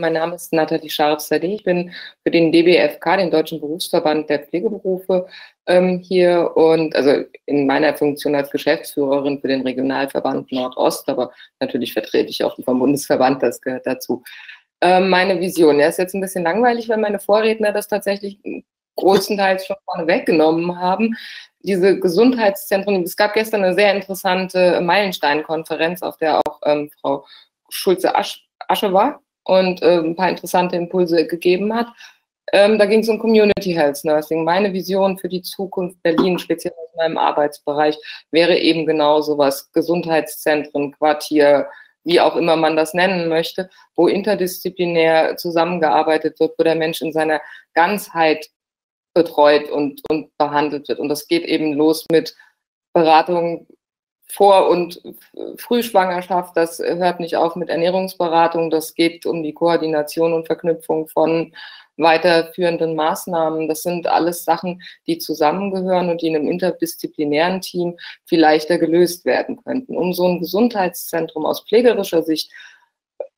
mein Name ist Nathalie Scharf-Sade. Ich bin für den DBFK, den Deutschen Berufsverband der Pflegeberufe, ähm, hier und also in meiner Funktion als Geschäftsführerin für den Regionalverband Nordost, aber natürlich vertrete ich auch vom Bundesverband, das gehört dazu. Ähm, meine Vision, ja, ist jetzt ein bisschen langweilig, weil meine Vorredner das tatsächlich großenteils schon vorne weggenommen haben. Diese Gesundheitszentren, es gab gestern eine sehr interessante Meilenstein-Konferenz, auf der auch ähm, Frau Schulze-Asche war und äh, ein paar interessante Impulse gegeben hat. Ähm, da ging es um Community Health Nursing. Meine Vision für die Zukunft Berlin, speziell in meinem Arbeitsbereich, wäre eben genau sowas, Gesundheitszentren, Quartier, wie auch immer man das nennen möchte, wo interdisziplinär zusammengearbeitet wird, wo der Mensch in seiner Ganzheit betreut und, und behandelt wird. Und das geht eben los mit Beratung vor- und Frühschwangerschaft, das hört nicht auf mit Ernährungsberatung, das geht um die Koordination und Verknüpfung von weiterführenden Maßnahmen. Das sind alles Sachen, die zusammengehören und die in einem interdisziplinären Team viel leichter gelöst werden könnten. Um so ein Gesundheitszentrum aus pflegerischer Sicht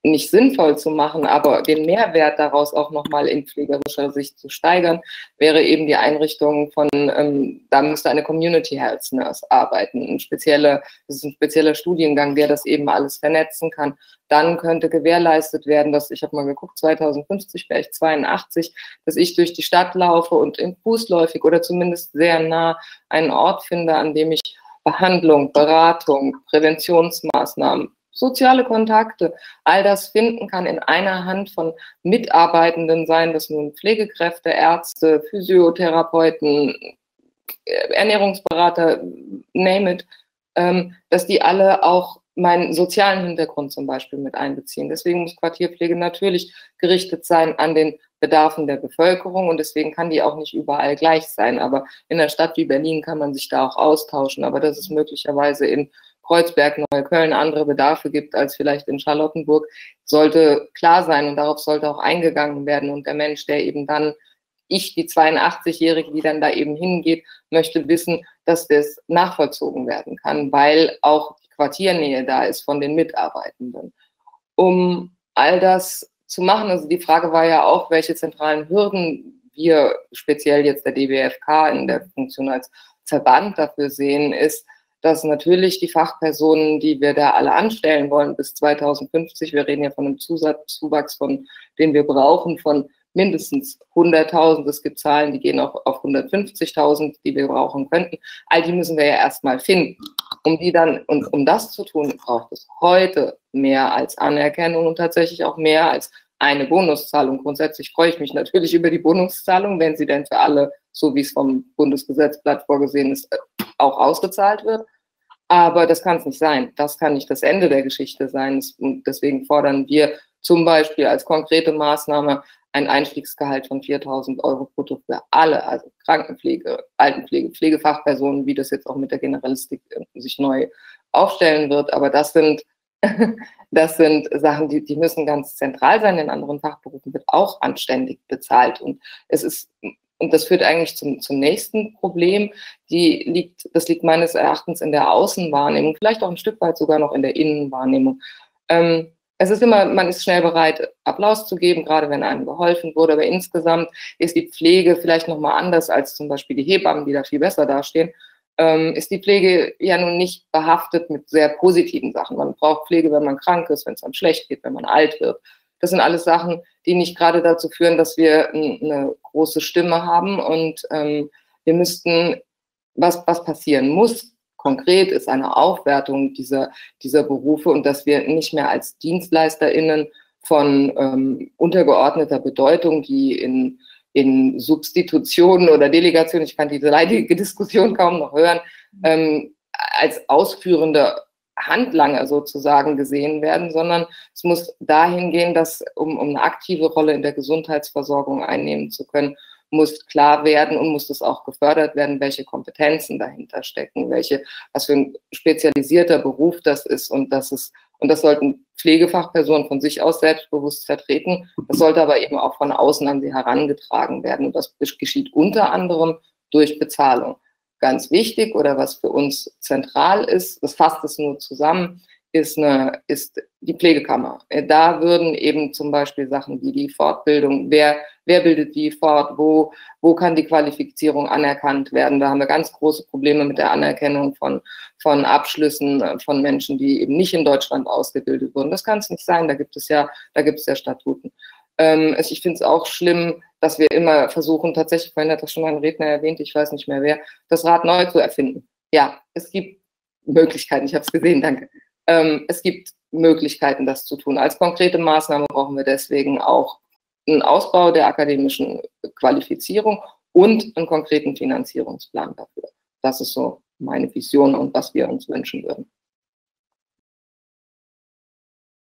nicht sinnvoll zu machen, aber den Mehrwert daraus auch nochmal in pflegerischer Sicht zu steigern, wäre eben die Einrichtung von, ähm, da müsste eine Community Health Nurse arbeiten, ein spezieller, das ist ein spezieller Studiengang, der das eben alles vernetzen kann. Dann könnte gewährleistet werden, dass, ich habe mal geguckt, 2050 wäre ich 82, dass ich durch die Stadt laufe und in fußläufig oder zumindest sehr nah einen Ort finde, an dem ich Behandlung, Beratung, Präventionsmaßnahmen, soziale Kontakte, all das finden kann in einer Hand von Mitarbeitenden sein, das nun Pflegekräfte, Ärzte, Physiotherapeuten, Ernährungsberater, name it, ähm, dass die alle auch meinen sozialen Hintergrund zum Beispiel mit einbeziehen. Deswegen muss Quartierpflege natürlich gerichtet sein an den Bedarfen der Bevölkerung und deswegen kann die auch nicht überall gleich sein. Aber in einer Stadt wie Berlin kann man sich da auch austauschen. Aber das ist möglicherweise in Kreuzberg, Neukölln andere Bedarfe gibt als vielleicht in Charlottenburg, sollte klar sein und darauf sollte auch eingegangen werden. Und der Mensch, der eben dann, ich, die 82-Jährige, die dann da eben hingeht, möchte wissen, dass das nachvollzogen werden kann, weil auch die Quartiernähe da ist von den Mitarbeitenden. Um all das zu machen, also die Frage war ja auch, welche zentralen Hürden wir speziell jetzt der DBFK in der Funktion als Verband dafür sehen, ist, dass natürlich die Fachpersonen, die wir da alle anstellen wollen bis 2050, wir reden ja von einem Zusatzzuwachs, von den wir brauchen, von mindestens 100.000. Es gibt Zahlen, die gehen auch auf 150.000, die wir brauchen könnten. All die müssen wir ja erstmal finden. Um die dann, und um das zu tun, braucht es heute mehr als Anerkennung und tatsächlich auch mehr als eine Bonuszahlung. Grundsätzlich freue ich mich natürlich über die Bonuszahlung, wenn sie denn für alle, so wie es vom Bundesgesetzblatt vorgesehen ist, auch ausgezahlt wird. Aber das kann es nicht sein. Das kann nicht das Ende der Geschichte sein. Und deswegen fordern wir zum Beispiel als konkrete Maßnahme ein Einstiegsgehalt von 4.000 Euro brutto für alle, also Krankenpflege, Altenpflege, Pflegefachpersonen, wie das jetzt auch mit der Generalistik sich neu aufstellen wird. Aber das sind, das sind Sachen, die, die müssen ganz zentral sein. In anderen Fachberufen wird auch anständig bezahlt. Und es ist und das führt eigentlich zum, zum nächsten Problem. Die liegt, das liegt meines Erachtens in der Außenwahrnehmung, vielleicht auch ein Stück weit sogar noch in der Innenwahrnehmung. Ähm, es ist immer, man ist schnell bereit, Applaus zu geben, gerade wenn einem geholfen wurde, aber insgesamt ist die Pflege vielleicht nochmal anders als zum Beispiel die Hebammen, die da viel besser dastehen. Ähm, ist die Pflege ja nun nicht behaftet mit sehr positiven Sachen. Man braucht Pflege, wenn man krank ist, wenn es einem schlecht geht, wenn man alt wird. Das sind alles Sachen, die nicht gerade dazu führen, dass wir eine große Stimme haben. Und ähm, wir müssten, was, was passieren muss, konkret ist eine Aufwertung dieser, dieser Berufe und dass wir nicht mehr als DienstleisterInnen von ähm, untergeordneter Bedeutung, die in, in Substitutionen oder Delegationen, ich kann diese leidige Diskussion kaum noch hören, ähm, als ausführende Handlanger sozusagen gesehen werden, sondern es muss dahin gehen, dass, um, um eine aktive Rolle in der Gesundheitsversorgung einnehmen zu können, muss klar werden und muss das auch gefördert werden, welche Kompetenzen dahinter stecken, welche, was für ein spezialisierter Beruf das ist und das ist, und das sollten Pflegefachpersonen von sich aus selbstbewusst vertreten. Das sollte aber eben auch von außen an sie herangetragen werden. Und das geschieht unter anderem durch Bezahlung ganz wichtig oder was für uns zentral ist, das fasst es nur zusammen, ist, eine, ist die Pflegekammer. Da würden eben zum Beispiel Sachen wie die Fortbildung, wer, wer bildet die fort, wo, wo kann die Qualifizierung anerkannt werden. Da haben wir ganz große Probleme mit der Anerkennung von, von Abschlüssen äh, von Menschen, die eben nicht in Deutschland ausgebildet wurden. Das kann es nicht sein, da gibt es ja, da gibt es ja Statuten. Ähm, ich finde es auch schlimm, dass wir immer versuchen, tatsächlich, vorhin hat das schon ein Redner erwähnt, ich weiß nicht mehr wer, das Rad neu zu erfinden. Ja, es gibt Möglichkeiten, ich habe es gesehen, danke. Ähm, es gibt Möglichkeiten, das zu tun. Als konkrete Maßnahme brauchen wir deswegen auch einen Ausbau der akademischen Qualifizierung und einen konkreten Finanzierungsplan dafür. Das ist so meine Vision und was wir uns wünschen würden.